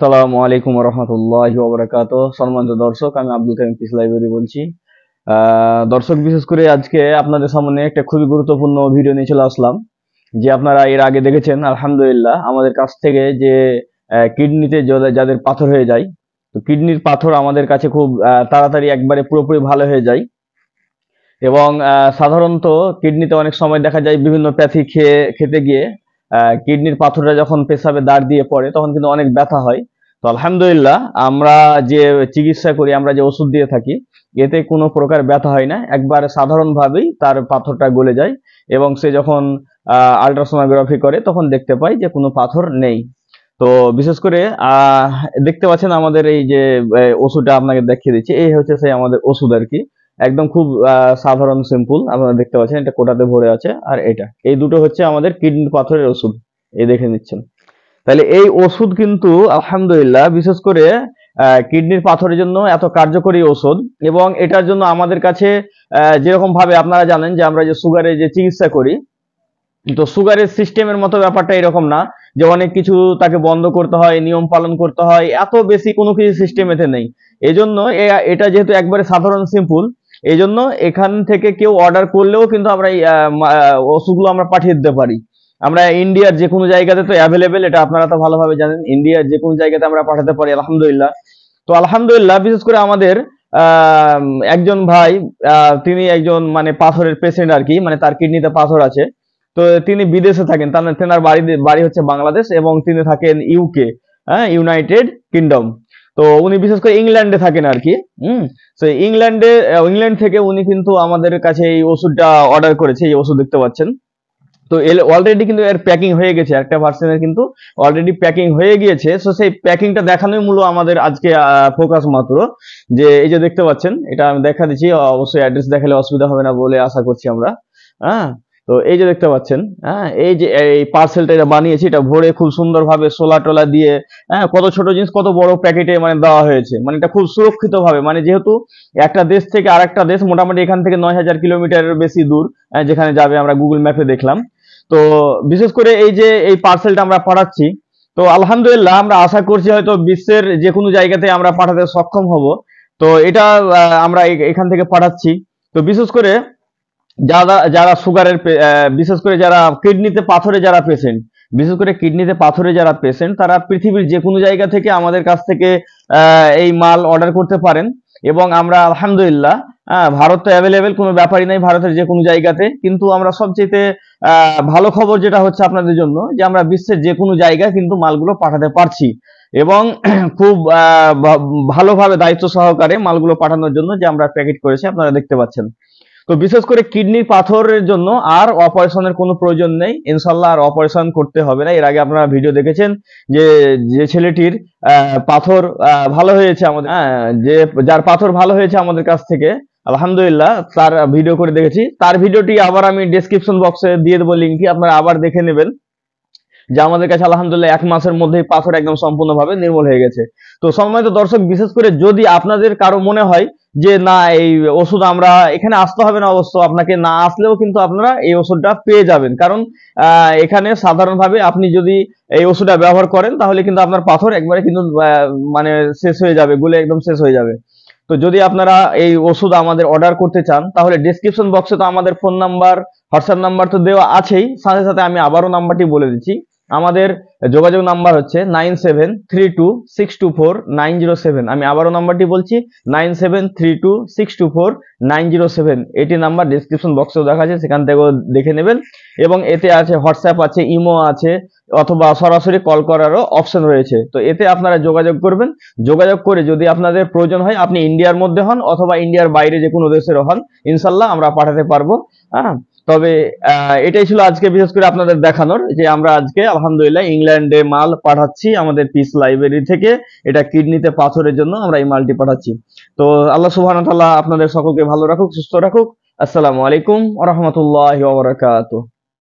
আসসালামু আলাইকুম রহমতুল্লাহ ওবরাকাত সম্মানিত দর্শক, আমি আব্দুল কাইম পিস লাইব্রেরি বলছি। দর্শক, বিশেষ করে আজকে আপনাদের সামনে একটা খুবই গুরুত্বপূর্ণ ভিডিও নিয়ে চলে আসলাম, যে আপনারা এর আগে দেখেছেন, আলহামদুলিল্লাহ, আমাদের কাছ থেকে যে কিডনিতে যাদের পাথর হয়ে যায়, তো কিডনির পাথর আমাদের কাছে খুব তাড়াতাড়ি একবারে পুরোপুরি ভালো হয়ে যায়। এবং সাধারণত কিডনিতে অনেক সময় দেখা যায় বিভিন্ন প্যাথি খেয়ে, খেতে গিয়ে কিডনির পাথরটা যখন পেশাবে দাঁড় দিয়ে পড়ে, তখন কিন্তু অনেক ব্যথা হয়। তো আলহামদুলিল্লাহ, আমরা যে চিকিৎসা করি, আমরা যে ওষুধ দিয়ে থাকি, এতে কোনো প্রকার ব্যথা হয় না। একবার সাধারণভাবেই তার পাথরটা গলে যায় এবং সে যখন আলট্রাসোনোগ্রাফি করে, তখন দেখতে পাই যে কোনো পাথর নেই। তো বিশেষ করে দেখতে পাচ্ছেন আমাদের এই যে ওষুধটা আপনাকে দেখিয়ে দিচ্ছি। এই হচ্ছে সেই আমাদের ওষুধ আর কি। একদম খুব সাধারণ সিম্পল আপনারা দেখতে পাচ্ছেন, এটা কোটাতে ভরে আছে, আর এটা। এই দুটো হচ্ছে আমাদের কিডনি পাথরের ওষুধ, এই দেখে নিচ্ছেন। তাহলে এই ওষুধ কিন্তু, আলহামদুলিল্লাহ, বিশেষ করে কিডনির পাথরের জন্য এত কার্যকরী ওষুধ, এবং এটার জন্য আমাদের কাছে যেরকম ভাবে আপনারা জানেন যে আমরা যে সুগারের যে চিকিৎসা করি, তো সুগারের সিস্টেমের মতো ব্যাপারটা এরকম না, যে অনেক কিছু তাকে বন্ধ করতে হয়, নিয়ম পালন করতে হয়, এত বেশি কোনো কিছু সিস্টেম এতে নেই। এজন্য এটা যেহেতু একবারে সাধারণ সিম্পল এই জন্য এখান থেকে কেউ অর্ডার করলেও কিন্তু আমরা ওষুধগুলো আমরা পাঠিয়ে দিতে পারি। আমরা ইন্ডিয়ার যে কোনো জায়গাতে তো অ্যাভেলেবেল এটা আপনারা তো ভালোভাবে জানেন। ইন্ডিয়ার যে কোনো জায়গাতে আমরা পাঠাতে পারি, আলহামদুলিল্লাহ। তো আলহামদুলিল্লাহ, বিশেষ করে আমাদের একজন ভাই তিনি একজন মানে পাথরের পেশেন্ট আর কি মানে তার কিডনিতে পাথর আছে। তো তিনি বিদেশে থাকেন, তার তেনার বাড়ি বাড়ি হচ্ছে বাংলাদেশ এবং তিনি থাকেন ইউকে হ্যাঁ ইউনাইটেড কিংডম তো উনি বিশেষ করে ইংল্যান্ডে থাকেন আর কি হুম? তো ইংল্যান্ডে ইংল্যান্ড থেকে উনি কিন্তু আমাদের কাছে এই ওষুধটা অর্ডার করেছে, এই ওষুধ দেখতে পাচ্ছেন। তো অলরেডি কিন্তু এর প্যাকিং হয়ে গেছে, একটা ভার্সনের কিন্তু অলরেডি প্যাকিং হয়ে গিয়েছে। সো সেই প্যাকিংটা দেখানোই মূল আমাদের আজকে ফোকাস মাত্র। যে এই যে দেখতে পাচ্ছেন, এটা আমি দেখা দিচ্ছি, অবশ্যই অ্যাড্রেস দেখালে অসুবিধা হবে না বলে আশা করছি আমরা হ্যাঁ? তো এই যে দেখতে পাচ্ছেন হ্যাঁ এই যে এই পার্সেলটা এটা বানিয়েছি এটা ভরে খুব সুন্দরভাবে সোলা টোলা দিয়ে হ্যাঁ কত ছোট জিনিস কত বড় প্যাকেটে মানে দেওয়া হয়েছে। মানে এটা খুব সুরক্ষিত ভাবে মানে যেহেতু একটা দেশ থেকে আরেকটা দেশ মোটামুটি এখান থেকে নয় হাজার কিলোমিটারের বেশি দূর আহ, যেখানে যাবে আমরা গুগল ম্যাপে দেখলাম। তো বিশেষ করে এই যে এই পার্সেলটা আমরা পাঠাচ্ছি তো আলহামদুলিল্লাহ আমরা আশা করছি হয়তো বিশ্বের যে কোনো জায়গাতে আমরা পাঠাতে সক্ষম হব। তো এটা আমরা এখান থেকে পাঠাচ্ছি। তো বিশেষ করে যারা যারা সুগারের বিশেষ করে যারা কিডনিতে পাথরে যারা পেশেন্ট বিশেষ করে কিডনিতে পাথরে যারা পেশেন্ট তারা পৃথিবীর যে কোনো জায়গা থেকে আমাদের কাছ থেকে এই মাল অর্ডার করতে পারেন। এবং আমরা আলহামদুলিল্লাহ ভারত তো অ্যাভেলেবেল কোনো ব্যাপারই নাই ভারতের যে কোনো জায়গাতে। কিন্তু আমরা সবচেয়ে ভালো খবর যেটা হচ্ছে আপনাদের জন্য, যে আমরা বিশ্বের যে কোনো জায়গায় কিন্তু মালগুলো পাঠাতে পারছি। এবং খুব ভালোভাবে দায়িত্ব সহকারে মালগুলো পাঠানোর জন্য যে আমরা প্যাকেট করেছি, আপনারা দেখতে পাচ্ছেন। তো বিশেষ করে কিডনির পাথরের জন্য আর অপারেশনের কোনো প্রয়োজন নেই। ইনশাল্লাহ আর অপারেশন করতে হবে না। এর আগে আপনারা ভিডিও দেখেছেন যে যে ছেলেটির পাথর ভালো হয়েছে আমাদের হ্যাঁ, যে যার পাথর ভালো হয়েছে আমাদের কাছ থেকে আলহামদুলিল্লাহ তার ভিডিও করে দেখেছি। তার ভিডিওটি আবার আমি ডেসক্রিপশন বক্সে দিয়ে দেবো লিঙ্কটি আপনারা আবার দেখে নেবেন। যে আমাদের কাছে আলহামদুলিল্লাহ এক মাসের মধ্যেই পাথর একদম সম্পূর্ণভাবে নির্মূল হয়ে গেছে। তো সম্মানিত দর্শক বিশেষ করে যদি আপনাদের কারও মনে হয় যে না, এই ওষুধ আমরা এখানে আসতে হবে না অবশ্য, আপনাকে না আসলেও কিন্তু আপনারা এই ওষুধটা পেয়ে যাবেন। কারণ এখানে সাধারণভাবে আপনি যদি এই ওষুধটা ব্যবহার করেন, তাহলে কিন্তু আপনার পাথর একবারে কিন্তু মানে শেষ হয়ে যাবে, গুলে একদম শেষ হয়ে যাবে। তো যদি আপনারা এই ওষুধ আমাদের অর্ডার করতে চান, তাহলে ডেসক্রিপশন বক্সে তো আমাদের ফোন নাম্বার হোয়াটসঅ্যাপ নাম্বার তো দেওয়া আছেই। সাথে সাথে আমি আবারও নাম্বারটি বলে দিচ্ছি। আমাদের যোগাযোগ নাম্বার হচ্ছে nine seven three two six two four nine zero seven. আমি আবারও নাম্বারটি বলছি, nine seven three two six two four nine zero seven. এটি নাম্বার ডিসক্রিপশন বক্সেও দেখা আছে সেখান থেকেও দেখে নেবেন। এবং এতে আছে হোয়াটসঅ্যাপ আছে, ইমো আছে, অথবা সরাসরি কল করারও অপশন রয়েছে। তো এতে আপনারা যোগাযোগ করবেন। যোগাযোগ করে যদি আপনাদের প্রয়োজন হয়, আপনি ইন্ডিয়ার মধ্যে হন অথবা ইন্ডিয়ার বাইরে যে কোনো দেশের হন, ইনশাল্লাহ আমরা পাঠাতে পারব। হ্যাঁ? তবে এটাই ছিল আজকে, বিশেষ করে আপনাদের দেখানোর, যে আমরা আজকে, আলহামদুলিল্লাহ, ইংল্যান্ডে মাল পাঠাচ্ছি আমাদের পিস লাইব্রেরি থেকে। এটা কিডনিতে পাথরের জন্য আমরা এই মালটি পাঠাচ্ছি। তো আল্লাহ তাআলা আপনাদের সকলকে ভালো রাখুক, সুস্থ রাখুক। আসসালামু আলাইকুম ওয়া